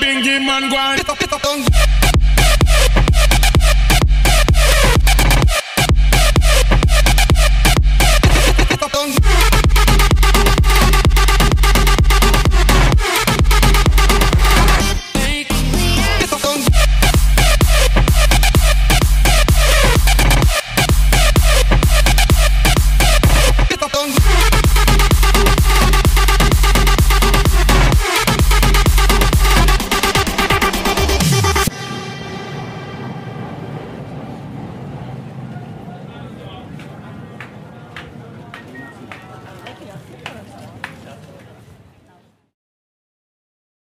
bingy man go on.